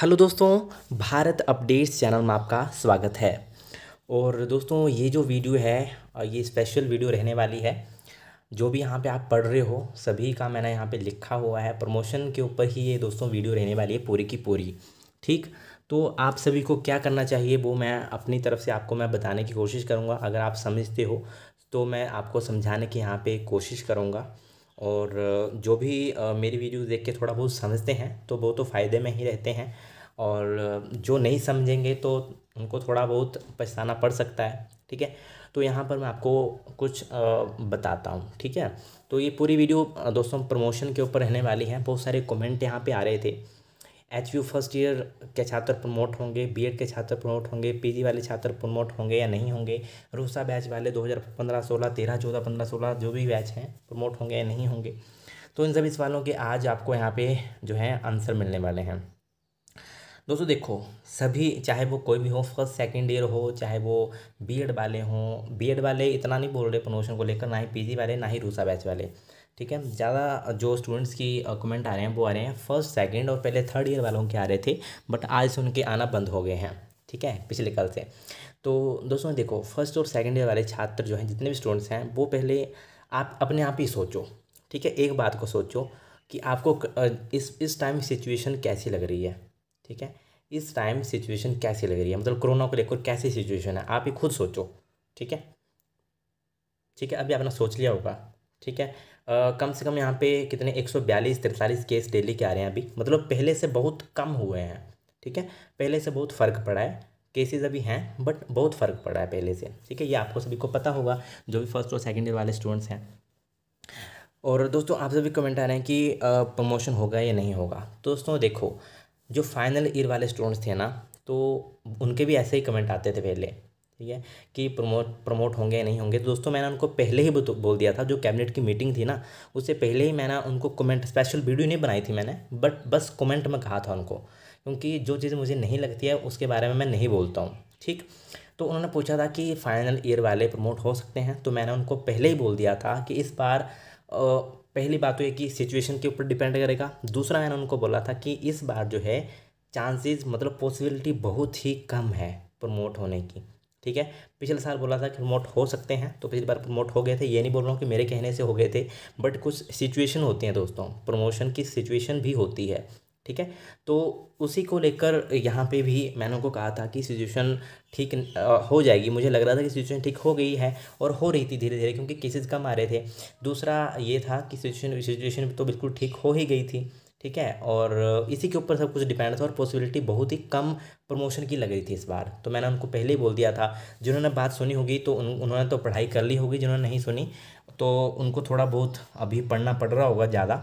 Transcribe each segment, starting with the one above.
Hello दोस्तों, Bharat updates channel में आपका स्वागत है। और दोस्तों, ये जो वीडियो है ये स्पेशल वीडियो रहने वाली है, जो भी यहाँ पे आप पढ़ रहे हो, सभी का मैंने यहाँ पे लिखा हुआ है। प्रमोशन के ऊपर ही ये दोस्तों वीडियो रहने वाली है पूरी की पूरी, ठीक? तो आप सभी को क्या करना चाहिए, वो मैं अपनी तरफ़ से आपको मैं बताने की कोशिश करूँगा। अगर आप समझते हो तो मैं आपको समझाने की यहाँ पर कोशिश करूँगा। और जो भी मेरी वीडियो देख के थोड़ा बहुत समझते हैं तो वो तो फ़ायदे में ही रहते हैं। और जो नहीं समझेंगे तो उनको थोड़ा बहुत पछताना पड़ सकता है, ठीक है? तो यहाँ पर मैं आपको कुछ बताता हूँ, ठीक है? तो ये पूरी वीडियो दोस्तों, प्रमोशन के ऊपर रहने वाली है। बहुत सारे कमेंट यहाँ पे आ रहे थे। एच यू फ़र्स्ट ईयर के छात्र प्रमोट होंगे बीएड के छात्र प्रमोट होंगे पीजी वाले छात्र प्रमोट होंगे या नहीं होंगे रूसा बैच वाले दो हज़ार पंद्रह, सोलह, तेरह, चौदह, पंद्रह, सोलह जो भी बैच हैं प्रमोट होंगे या नहीं होंगे। तो इन सभी सवालों के आज आपको यहाँ पे जो है आंसर मिलने वाले हैं। दोस्तों देखो, सभी चाहे वो कोई भी हो फ़र्स्ट सेकेंड ईयर हो, चाहे वो बीएड वाले हों बीएड वाले इतना नहीं बोल रहे प्रमोशन को लेकर, ना ही पीजी वाले, ना ही रूसा बैच वाले। ठीक है? ज़्यादा जो स्टूडेंट्स की कमेंट आ रहे हैं, वो आ रहे हैं फ़र्स्ट सेकंड और पहले थर्ड ईयर वालों के आ रहे थे बट आज से उनके आना बंद हो गए हैं, ठीक है? पिछले कल से। तो दोस्तों, देखो फ़र्स्ट और सेकंड ईयर वाले छात्र जो हैं, जितने भी स्टूडेंट्स हैं, वो पहले आप अपने आप ही सोचो, ठीक है? एक बात को सोचो कि आपको इस इस टाइम सिचुएशन कैसी लग रही है, ठीक है? इस टाइम सिचुएशन कैसी लग रही है? मतलब कोरोना को लेकर कैसी सिचुएशन है? आप ही खुद सोचो, ठीक है? ठीक है? अभी आपने सोच लिया होगा, ठीक है? कम से कम यहाँ पे कितने एक सौ बयालीस तिरतालीस केस डेली के आ रहे हैं अभी। मतलब पहले से बहुत कम हुए हैं, ठीक है? पहले से बहुत फ़र्क पड़ा है, केसेस अभी हैं, बट बहुत फ़र्क पड़ा है पहले से, ठीक है? ये आपको सभी को पता होगा, जो भी फ़र्स्ट और सेकेंड ईयर वाले स्टूडेंट्स हैं। और दोस्तों, आप सभी कमेंट आ रहे हैं कि प्रमोशन होगा या नहीं होगा? दोस्तों, देखो, जो फाइनल ईयर वाले स्टूडेंट्स थे ना तो उनके भी ऐसे ही कमेंट आते थे पहले। ठीक है, कि प्रमोट प्रमोट होंगे या नहीं होंगे। तो दोस्तों, मैंने उनको पहले ही बोल दिया था, जो कैबिनेट की मीटिंग थी ना, उससे पहले ही मैंने उनको कमेंट, स्पेशल वीडियो नहीं बनाई थी मैंने, बट बस कमेंट में कहा था उनको, क्योंकि जो चीज़ मुझे नहीं लगती है, उसके बारे में मैं नहीं बोलता हूँ, ठीक? तो उन्होंने पूछा था कि फाइनल ईयर वाले प्रमोट हो सकते हैं तो मैंने उनको पहले ही बोल दिया था कि इस बार पहली बात तो ये कि सिचुएशन के ऊपर डिपेंड करेगा। दूसरा, मैंने उनको बोला था कि इस बार जो है, चांसेस मतलब पॉसिबिलिटी बहुत ही कम है प्रमोट होने की ठीक है? पिछले साल बोला था कि प्रमोट हो सकते हैं तो पिछली बार प्रमोट हो गए थे। ये नहीं बोल रहा हूँ कि मेरे कहने से हो गए थे बट कुछ सिचुएशन होती हैं दोस्तों। प्रमोशन की सिचुएशन भी होती है, ठीक है? तो उसी को लेकर यहाँ पे भी मैंने उनको कहा था कि सिचुएशन ठीक हो जाएगी। मुझे लग रहा था कि सिचुएशन ठीक हो गई है और हो रही थी धीरे धीरे क्योंकि केसेस कम आ रहे थे। दूसरा ये था कि सिचुएशन सिचुएशन तो बिल्कुल ठीक हो ही गई थी। ठीक है? और इसी के ऊपर सब कुछ डिपेंड था और पॉसिबिलिटी बहुत ही कम प्रमोशन की लग रही थी इस बार। तो मैंने उनको पहले ही बोल दिया था जिन्होंने बात सुनी होगी तो उन, उन्होंने तो पढ़ाई कर ली होगी जिन्होंने नहीं सुनी तो उनको थोड़ा बहुत अभी पढ़ना पड़ रहा होगा ज़्यादा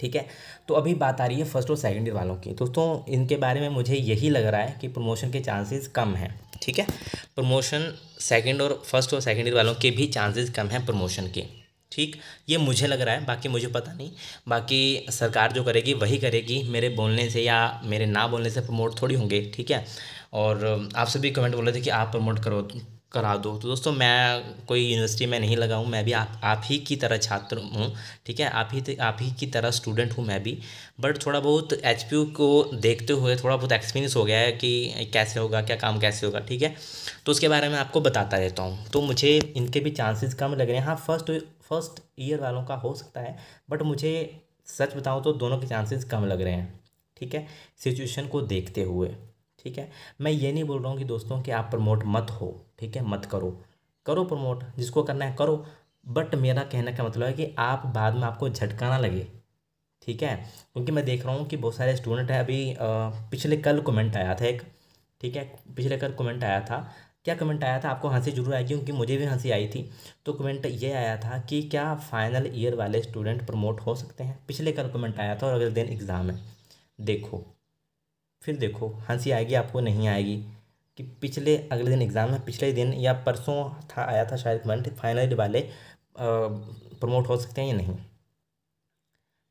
ठीक है? तो अभी बात आ रही है फ़र्स्ट और सेकेंड ईयर वालों की। दोस्तों इनके बारे में मुझे यही लग रहा है कि प्रमोशन के चांसेस कम हैं ठीक है? प्रमोशन सेकेंड और फ़र्स्ट और सेकेंड ईयर वालों के भी चांसेस कम हैं प्रमोशन के। ठीक? ये मुझे लग रहा है, बाकी मुझे पता नहीं। बाकी सरकार जो करेगी, वही करेगी। मेरे बोलने से या मेरे ना बोलने से प्रमोट थोड़ी होंगे, ठीक है? और आप सभी कमेंट बोल रहे थे कि आप प्रमोट करो, करा दो। तो दोस्तों, मैं कोई यूनिवर्सिटी में नहीं लगा हूँ, मैं भी आप आप ही की तरह छात्र हूँ, ठीक है? आप ही आप ही की तरह स्टूडेंट हूँ मैं भी। बट थोड़ा बहुत एचपीयू को देखते हुए थोड़ा बहुत एक्सपीरियंस हो गया है कि कैसे होगा, क्या काम कैसे होगा, ठीक है? तो उसके बारे में आपको बताता रहता हूँ। तो मुझे इनके भी चांसेस कम लग रहे हैं। हाँ फ़र्स्ट फ़र्स्ट ईयर वालों का हो सकता है बट मुझे सच बताऊँ तो दोनों के चांसेस कम लग रहे हैं, ठीक है? सिचुएशन को देखते हुए, ठीक है? मैं ये नहीं बोल रहा हूँ कि दोस्तों कि आप प्रमोट मत हो, ठीक है? मत करो। करो प्रमोट जिसको करना है करो बट मेरा कहने का मतलब है कि आप बाद में आपको झटका ना लगे, ठीक है? क्योंकि मैं देख रहा हूँ कि बहुत सारे स्टूडेंट हैं, अभी पिछले कल कमेंट आया था एक, ठीक है? पिछले कल कमेंट आया था क्या कमेंट आया था? आपको हँसी ज़रूर आएगी, क्योंकि मुझे भी हँसी आई थी। तो कमेंट ये आया था कि क्या फाइनल ईयर वाले स्टूडेंट प्रमोट हो सकते हैं? पिछले कल कमेंट आया था और अगले दिन एग्ज़ाम है। देखो, फिर देखो, हँसी आएगी, आपको नहीं आएगी कि पिछले, अगले दिन एग्ज़ाम है, पिछले दिन या परसों था, आया था शायद कमेंट फाइनल ईयर वाले प्रमोट हो सकते हैं या नहीं।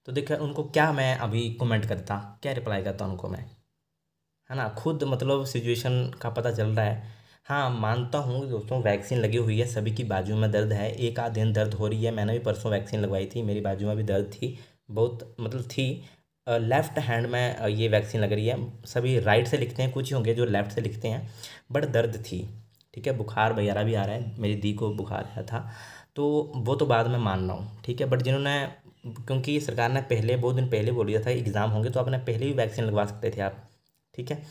तो देखिए, उनको क्या मैं अभी कमेंट करता, क्या रिप्लाई करता उनको मैं? है ना? खुद मतलब सिचुएशन का पता चल रहा है हाँ मानता हूँ दोस्तों, वैक्सीन लगी हुई है, सभी की बाजू में दर्द है। एक आध दिन दर्द हो रही है। मैंने भी परसों वैक्सीन लगवाई थी, मेरी बाजू में भी दर्द थी, बहुत मतलब थी। लेफ़्ट हैंड में ये वैक्सीन लग रही है। सभी राइट से लिखते हैं, कुछ ही होंगे जो लेफ़्ट से लिखते हैं, बट दर्द थी, ठीक है? बुखार वगैरह भी आ रहा है, मेरी दी को बुखार आया था तो वो तो बाद में मान रहा हूँ, ठीक है? बट जिन्होंने, क्योंकि सरकार ने पहले, बहुत दिन पहले बोल दिया था, एग्ज़ाम होंगे तो आपने पहले भी वैक्सीन लगवा सकते थे आप, ठीक है?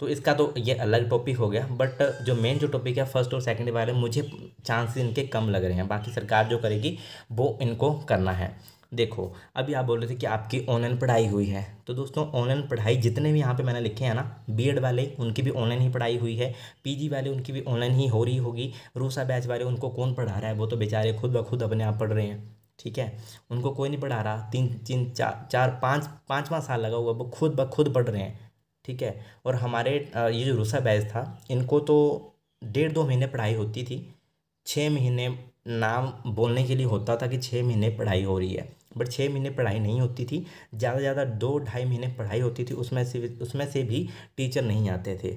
तो इसका तो ये अलग टॉपिक हो गया बट जो मेन जो टॉपिक है फ़र्स्ट और सेकंड वाले, मुझे चांसेस इनके कम लग रहे हैं। बाकी सरकार जो करेगी, वो इनको करना है। देखो, अभी आप बोल रहे थे कि आपकी ऑनलाइन पढ़ाई हुई है। तो दोस्तों ऑनलाइन पढ़ाई जितने भी यहाँ पे मैंने लिखे हैं ना बीएड वाले, उनकी भी ऑनलाइन ही पढ़ाई हुई है। पीजी वाले, उनकी भी ऑनलाइन ही हो रही होगी। रूसा बैच वाले, उनको कौन पढ़ा रहा है? वो तो बेचारे खुद ब खुद अपने आप पढ़ रहे हैं। ठीक है? उनको कोई नहीं पढ़ा रहा। तीन तीन, चार चार, पाँच पाँच पाँच साल लगा हुआ वो खुद ब खुद पढ़ रहे हैं। ठीक है? और हमारे ये जो रूसा बैच था, इनको तो डेढ़ दो महीने पढ़ाई होती थी। छः महीने नाम बोलने के लिए होता था कि छः महीने पढ़ाई हो रही है। बट छः महीने पढ़ाई नहीं होती थी। ज़्यादा से ज़्यादा दो ढाई महीने पढ़ाई होती थी, उसमें से उसमें से भी टीचर नहीं आते थे।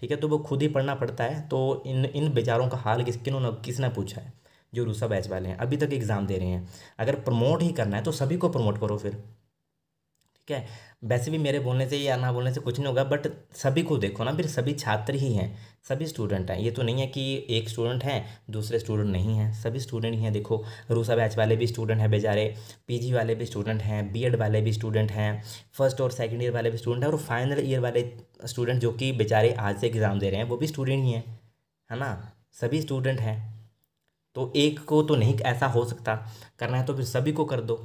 ठीक है? तो वो खुद ही पढ़ना पड़ता है। तो इन इन बेचारों का हाल किस किन्होंने किसने पूछा है? जो रूसा बैच वाले हैं। अभी तक एग्ज़ाम दे रहे हैं। अगर प्रमोट ही करना है तो सभी को प्रमोट करो फिर। ठीक है? वैसे भी मेरे बोलने से या ना बोलने से कुछ नहीं होगा बट सभी को देखो ना, फिर सभी छात्र ही हैं, सभी स्टूडेंट हैं। ये तो नहीं है कि एक स्टूडेंट हैं, दूसरे स्टूडेंट नहीं हैं, सभी स्टूडेंट ही हैं। देखो रूसा बैच वाले भी स्टूडेंट हैं बेचारे पीजी वाले भी स्टूडेंट हैं बीएड वाले भी स्टूडेंट हैं फ़र्स्ट और सेकेंड ईयर वाले भी स्टूडेंट हैं, और फाइनल ईयर वाले स्टूडेंट जो कि बेचारे आज से एग्ज़ाम दे रहे हैं, वो भी स्टूडेंट ही हैं, है ना? सभी स्टूडेंट हैं। तो एक को तो नहीं ऐसा हो सकता, करना है तो फिर सभी को कर दो,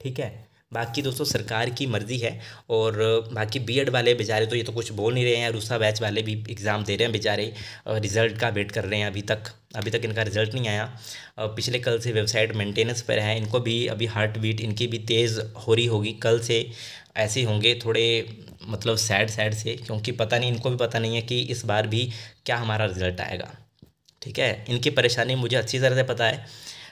ठीक है? बाकी दोस्तों सरकार की मर्ज़ी है और बाकी बीएड वाले बेचारे तो ये तो कुछ बोल नहीं रहे हैं रूसा बैच वाले भी एग्ज़ाम दे रहे हैं बेचारे रिज़ल्ट का वेट कर रहे हैं अभी तक। अभी तक इनका रिज़ल्ट नहीं आया। पिछले कल से वेबसाइट मेंटेनेंस पर है। इनको भी अभी हार्ट बीट इनकी भी तेज़ हो रही होगी। कल से ऐसे होंगे थोड़े मतलब सैड सैड से, क्योंकि पता नहीं, इनको भी पता नहीं है कि इस बार भी क्या हमारा रिज़ल्ट आएगा। ठीक है? इनकी परेशानी मुझे अच्छी तरह से पता है।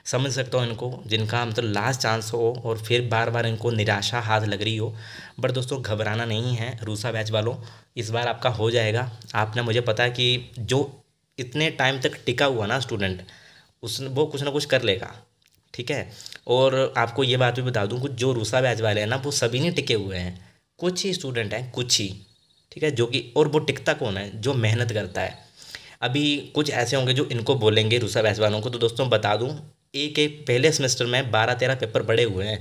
समझ सकता हूँ इनको, जिनका मतलब लास्ट चांस हो और फिर बार बार इनको निराशा हाथ लग रही हो। बट दोस्तों, घबराना नहीं है, रूसा बैच वालों, इस बार आपका हो जाएगा। आपने मुझे पता है कि जो इतने टाइम तक टिका हुआ ना स्टूडेंट उस, वो कुछ ना कुछ कर लेगा, ठीक है? और आपको ये बात भी बता दूँ कुछ जो रूसा बैच वाले हैं ना, वो सभी ने टिके हुए हैं। कुछ ही स्टूडेंट हैं, कुछ ही, ठीक है? जो कि, और वो टिकता कौन है? जो मेहनत करता है। अभी कुछ ऐसे होंगे जो इनको बोलेंगे रूसा बैच वालों को। तो दोस्तों, बता दूँ एक एक पहले सेमेस्टर में बारह तेरह पेपर पड़े हुए हैं,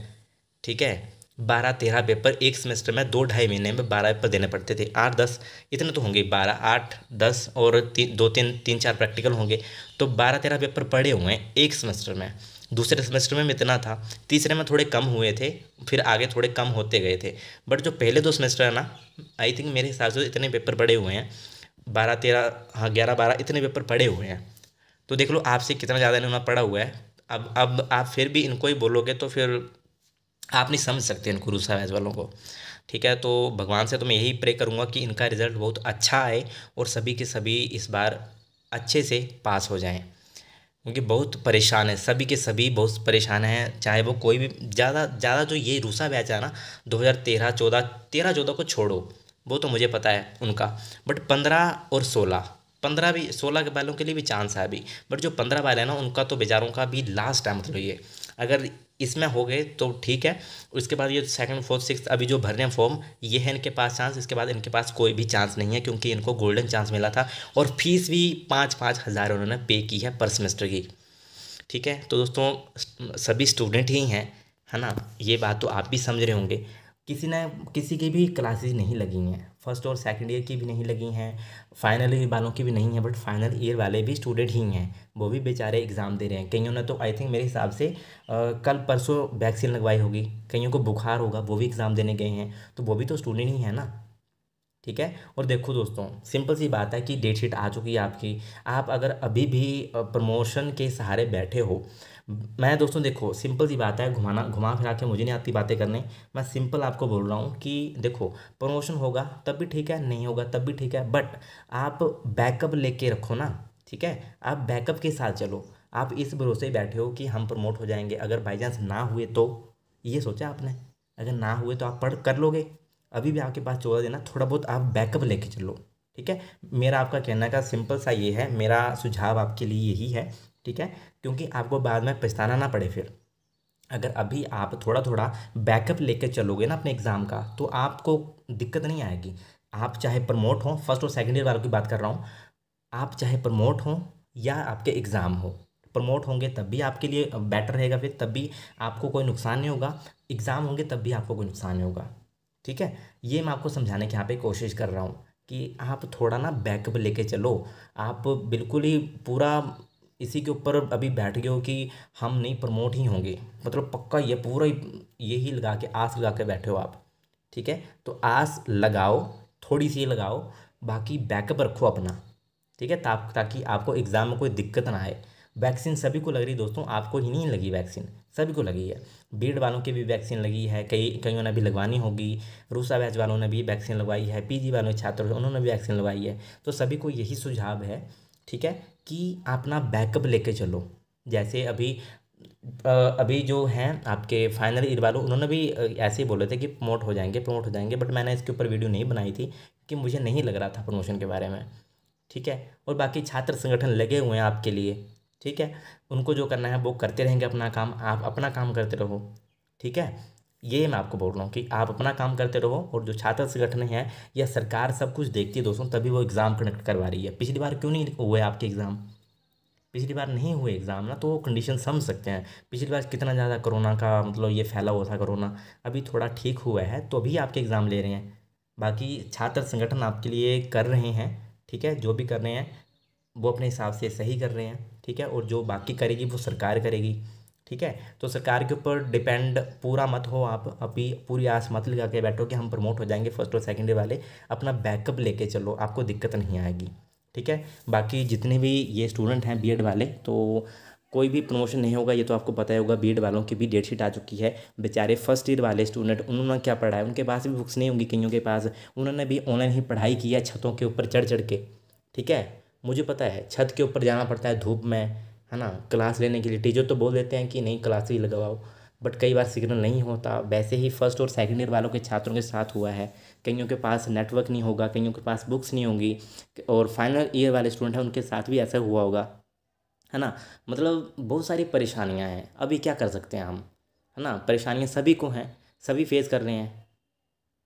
ठीक है? बारह तेरह पेपर एक सेमेस्टर में दो ढाई महीने में बारह पेपर देने पड़ते थे, आठ दस, इतने तो होंगे बारह, आठ, दस और तीन दो तीन तीन चार प्रैक्टिकल होंगे। तो बारह तेरह पेपर पड़े हुए हैं एक सेमेस्टर में। दूसरे सेमेस्टर में इतना था, तीसरे में थोड़े कम हुए थे, फिर आगे थोड़े कम होते गए थे। बट जो पहले दो सेमेस्टर है ना, आई थिंक मेरे हिसाब से इतने पेपर पड़े हुए हैं बारह तेरह हाँ ग्यारह बारह इतने पेपर पड़े हुए हैं। तो देख लो, आपसे कितना ज़्यादा इन्होंने पढ़ा हुआ है। अब अब आप फिर भी इनको ही बोलोगे तो फिर आप नहीं समझ सकते इनको रूसा वैज वालों को। ठीक है तो भगवान से तो मैं यही प्रे करूँगा कि इनका रिज़ल्ट बहुत अच्छा आए और सभी के सभी इस बार अच्छे से पास हो जाएँ। क्योंकि बहुत परेशान है, सभी के सभी बहुत परेशान हैं। चाहे वो कोई भी, ज़्यादा ज़्यादा जो ये रूसा बैच है ना, दो हज़ार तेरह, चौदह तेरह, चौदह को छोड़ो, वो तो मुझे पता है उनका। बट पंद्रह और सोलह पंद्रह भी, सोलह के वालों के लिए भी चांस है अभी। बट जो पंद्रह वाले हैं ना, उनका तो बेचारों का भी लास्ट है मतलब ये। अगर इसमें हो गए तो ठीक है। उसके बाद ये सेकंड फोर्थ सिक्स अभी जो भर रहे हैं फॉर्म ये है इनके पास चांस इसके बाद इनके पास कोई भी चांस नहीं है, क्योंकि इनको गोल्डन चांस मिला था। और फ़ीस भी पाँच पाँच हज़ार उन्होंने पे की है पर सेमेस्टर की। ठीक है? तो दोस्तों, सभी स्टूडेंट ही हैं, है ना? ये बात तो आप भी समझ रहे होंगे। किसी ने, किसी की भी क्लासेज नहीं लगी हैं। फ़र्स्ट और सेकंड ईयर की भी नहीं लगी हैं फाइनल ईयर वालों की भी नहीं है बट फाइनल ईयर वाले भी स्टूडेंट ही हैं वो भी बेचारे एग्ज़ाम दे रहे हैं। कईयों ने तो आई थिंक मेरे हिसाब से आ, कल परसों वैक्सीन लगवाई होगी कईयों को बुखार होगा वो भी एग्ज़ाम देने गए हैं तो वो भी तो स्टूडेंट ही है ना? ठीक है? और देखो दोस्तों सिंपल सी बात है कि डेट शीट आ चुकी है आपकी आप अगर अभी भी प्रमोशन के सहारे बैठे हो मैं दोस्तों देखो सिंपल सी बात है, घुमाना, घुमा फिरा के मुझे नहीं आती बातें करने। मैं सिंपल आपको बोल रहा हूँ कि देखो प्रमोशन होगा, तब भी ठीक है, नहीं होगा, तब भी ठीक है बट आप बैकअप लेके रखो ना, ठीक है? आप बैकअप के साथ चलो। आप इस भरोसे बैठे हो कि हम प्रमोट हो जाएँगे। अगर बाई चांस ना हुए तो ये सोचा आपने? अगर ना हुए तो आप पढ़, कर लोगे। अभी भी आपके पास चौदह दिन, थोड़ा बहुत आप बैकअप लेके चलो, ठीक है? मेरा आपका कहना का सिंपल सा ये है, मेरा सुझाव आपके लिए यही है ठीक है? क्योंकि आपको बाद में पछताना ना पड़े फिर। अगर अभी आप थोड़ा थोड़ा बैकअप लेकर चलोगे ना अपने एग्ज़ाम का तो आपको दिक्कत नहीं आएगी। आप चाहे प्रमोट हों फ़र्स्ट और सेकेंड ईयर वालों की बात कर रहा हूँ। आप चाहे प्रमोट हों या आपके एग्ज़ाम हो प्रमोट होंगे तब भी आपके लिए बेटर रहेगा फिर, तब भी आपको कोई नुकसान नहीं होगा। एग्ज़ाम होंगे तब भी आपको कोई नुकसान नहीं होगा। ठीक है? ये मैं आपको समझाने की यहाँ पे कोशिश कर रहा हूँ कि आप थोड़ा ना बैकअप लेके चलो। आप बिल्कुल ही पूरा इसी के ऊपर अभी बैठ गए हो कि हम नहीं, प्रमोट ही होंगे। मतलब पक्का ये, पूरा यही लगा के, आस लगा के बैठे हो आप। ठीक है? तो आस लगाओ, थोड़ी सी लगाओ, बाकी बैकअप रखो अपना। ठीक है? ताकि आपको एग्ज़ाम में कोई दिक्कत ना आए। वैक्सीन सभी को लग रही दोस्तों, आपको ही नहीं लगी वैक्सीन। सभी को लगी है। बीड वालों की भी वैक्सीन लगी है, कई, कईयों ने भी लगवानी होगी। रूसा बैच वालों ने भी वैक्सीन लगवाई है, पीजी वालों, छात्र उन्होंने भी वैक्सीन लगवाई है। तो सभी को यही सुझाव है। ठीक है? कि अपना बैकअप लेके चलो। जैसे अभी अभी जो हैं आपके फाइनल ईयर वालों, उन्होंने भी ऐसे ही बोले थे कि प्रमोट हो जाएँगे, प्रमोट हो जाएँगे, बट मैंने इसके ऊपर वीडियो नहीं बनाई थी कि मुझे नहीं लग रहा था प्रमोशन के बारे में। ठीक है? और बाकी छात्र संगठन लगे हुए हैं आपके लिए। ठीक है? उनको जो करना है वो करते रहेंगे अपना काम, आप अपना काम करते रहो। ठीक है? ये मैं आपको बोल रहा हूँ कि आप अपना काम करते रहो और जो छात्र संगठन है या सरकार सब कुछ देखती है दोस्तों, तभी वो एग्ज़ाम कंडक्ट करवा रही है। पिछली बार क्यों नहीं हुए आपके एग्ज़ाम पिछली बार नहीं हुए एग्ज़ाम ना तो वो कंडीशन समझ सकते हैं। पिछली बार कितना ज़्यादा कोरोना का मतलब ये फैला हुआ था कोरोना, अभी थोड़ा ठीक हुआ है तो अभी आपके एग्ज़ाम ले रहे हैं। बाकी छात्र संगठन आपके लिए कर रहे हैं, ठीक है? जो भी कर रहे हैं, वो अपने हिसाब से सही कर रहे हैं, ठीक है? और जो बाकी करेगी, वो सरकार करेगी। ठीक है? तो सरकार के ऊपर डिपेंड पूरा मत हो आप, अभी पूरी आस मत लगा के बैठो कि हम प्रमोट हो जाएँगे फ़र्स्ट और सेकेंड वाले। अपना बैकअप लेके चलो, आपको दिक्कत नहीं आएगी। ठीक है? बाकी जितने भी ये स्टूडेंट हैं बी वाले तो कोई भी प्रमोशन नहीं होगा, ये तो आपको पता ही होगा बी वालों की भी डेट शीट आ चुकी है। बेचारे फ़र्स्ट ईयर वाले स्टूडेंट उन्होंने क्या पढ़ा है उनके पास भी बुक्स नहीं होंगी कईयों के पास। उन्होंने भी ऑनलाइन ही पढ़ाई की है छतों के ऊपर चढ़ चढ़ के। ठीक है? मुझे पता है, छत के ऊपर जाना पड़ता है धूप में। है ना क्लास लेने के लिए। टीचर तो बोल देते हैं कि नहीं क्लास ही लगवाओ। बट कई बार सिग्नल नहीं होता। वैसे ही फ़र्स्ट और सेकेंड ईयर वालों के छात्रों के साथ हुआ है। कईयों के पास नेटवर्क नहीं होगा, कईयों के पास बुक्स नहीं होंगी। और फाइनल ईयर वाले स्टूडेंट हैं, उनके साथ भी ऐसा हुआ होगा। है ना? मतलब बहुत सारी परेशानियाँ हैं। अभी क्या कर सकते हैं हम? है ना? परेशानियाँ सभी को हैं, सभी फेस कर रहे हैं।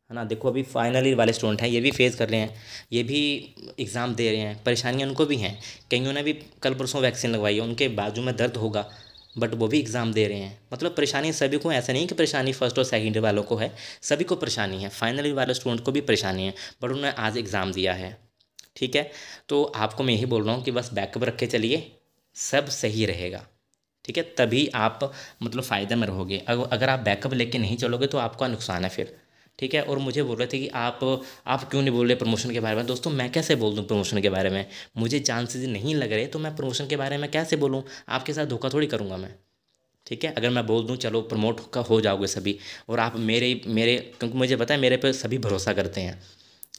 है ना? देखो, अभी फाइनल ईयर वाले स्टूडेंट हैं, ये भी फेस कर रहे हैं, ये भी एग्ज़ाम दे रहे हैं, परेशानियाँ उनको भी हैं। कईयों ने भी कल परसों वैक्सीन लगवाई है, उनके बाजू में दर्द होगा बट वो भी एग्ज़ाम दे रहे हैं। मतलब परेशानी सभी को, ऐसा नहीं कि परेशानी फ़र्स्ट और सेकेंड ईयर वालों को है, सभी को परेशानी है। फाइनल ईयर वाले स्टूडेंट को भी परेशानी है बट उन्होंने आज एग्ज़ाम दिया है। ठीक है? तो आपको मैं यही बोल रहा हूँ कि बस बैकअप रख के चलिए, सब सही रहेगा। ठीक है? तभी आप मतलब फ़ायदे में रहोगे। अगर आप बैकअप लेके नहीं चलोगे तो आपका नुकसान है फिर। ठीक है? और मुझे बोल रहे थे कि आप आप क्यों नहीं बोल रहे प्रमोशन के बारे में? दोस्तों, मैं कैसे बोल दूँ प्रमोशन के बारे में? मुझे चांसेस नहीं लग रहे तो मैं प्रमोशन के बारे में कैसे बोलूँ? आपके साथ धोखा थोड़ी करूँगा मैं। ठीक है? अगर मैं बोल दूँ, चलो प्रमोट का हो जाओगे सभी। और आप मेरे मेरे, क्योंकि मुझे पता है मेरे पर सभी भरोसा करते हैं।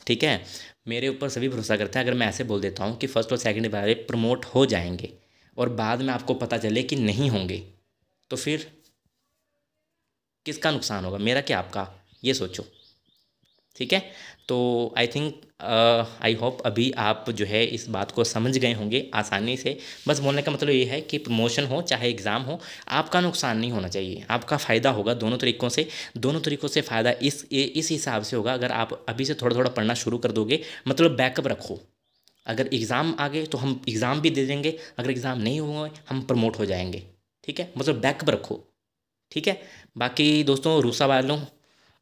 ठीक है? मेरे ऊपर सभी भरोसा करते हैं। अगर मैं ऐसे बोल देता हूँ कि फ़र्स्ट और सेकंड वाले प्रमोट हो जाएँगे और बाद में आपको पता चले कि नहीं होंगे तो फिर किसका नुकसान होगा? मेरा क्या आपका? ये सोचो। ठीक है? तो आई थिंक आई होप अभी आप जो है इस बात को समझ गए होंगे आसानी से। बस बोलने का मतलब ये है कि प्रमोशन हो, चाहे एग्ज़ाम हो, आपका नुकसान नहीं होना चाहिए। आपका फ़ायदा होगा दोनों तरीक़ों से। दोनों तरीक़ों से फ़ायदा इस इस हिसाब से होगा। अगर आप अभी से थोड़ा थोड़ा पढ़ना शुरू कर दोगे मतलब बैकअप रखो। अगर एग्ज़ाम आ गए तो हम एग्ज़ाम भी दे देंगे। अगर एग्ज़ाम नहीं हुए हम प्रमोट हो जाएँगे। ठीक है? मतलब बैकअप रखो। ठीक है? बाकी दोस्तों, रूसा वालों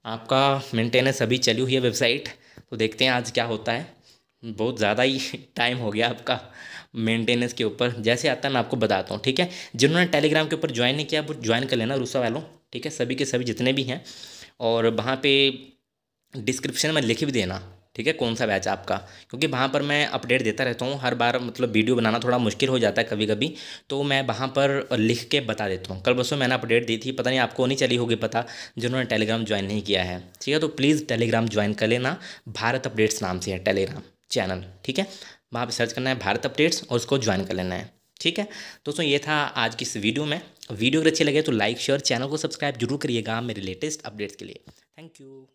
आपका मेंटेनेंस अभी चली हुई है वेबसाइट तो देखते हैं आज क्या होता है। बहुत ज़्यादा ही टाइम हो गया आपका मेंटेनेंस के ऊपर। जैसे आता है, मैं आपको बताता हूँ, ठीक है? जिन्होंने टेलीग्राम के ऊपर ज्वाइन नहीं किया वो ज्वाइन कर लेना रूसा वालों, ठीक है? सभी के सभी जितने भी हैं, और वहाँ पे डिस्क्रिप्शन में लिख भी देना। ठीक है, कौन सा बैच आपका? क्योंकि वहाँ पर मैं अपडेट देता रहता हूँ, हर बार मतलब वीडियो बनाना थोड़ा मुश्किल हो जाता है कभी कभी तो मैं वहाँ पर लिख के बता देता हूँ। कल बसों मैंने अपडेट दी थी, पता नहीं आपको नहीं चली होगी पता, जिन्होंने टेलीग्राम ज्वाइन नहीं किया है। ठीक है तो प्लीज़ टेलीग्राम ज्वाइन कर लेना, भारत अपडेट्स नाम से है टेलीग्राम चैनल ठीक है? वहाँ पर सर्च करना है भारत अपडेट्स और उसको ज्वाइन कर लेना है, ठीक है? दोस्तों, ये था आज की इस वीडियो में। वीडियो अगर अच्छी लगे तो लाइक शेयर चैनल को सब्सक्राइब ज़रूर करिएगा मेरे लेटेस्ट अपडेट्स के लिए। Thank you